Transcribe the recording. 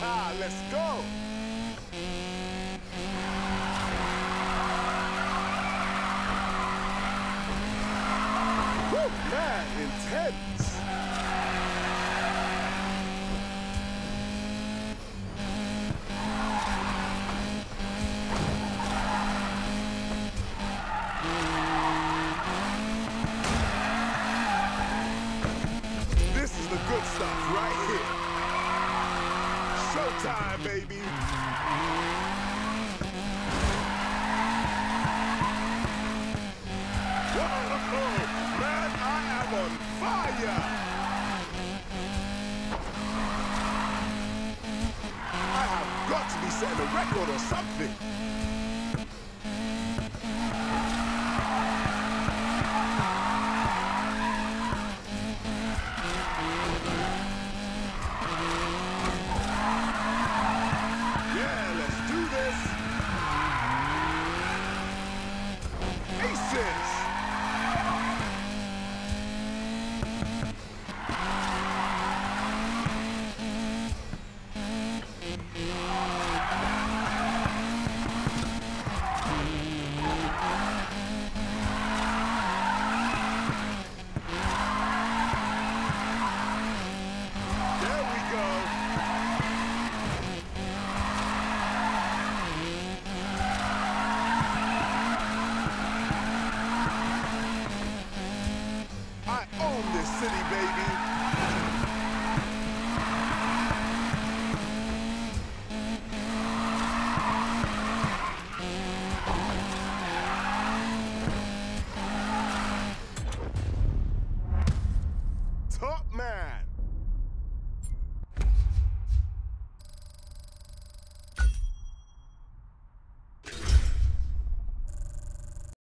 Ah, let's go. Woo, man, intense. This is the good stuff right here. Showtime, baby. Whoa, man, I am on fire. I have got to be setting a record or something. City, baby. Top man.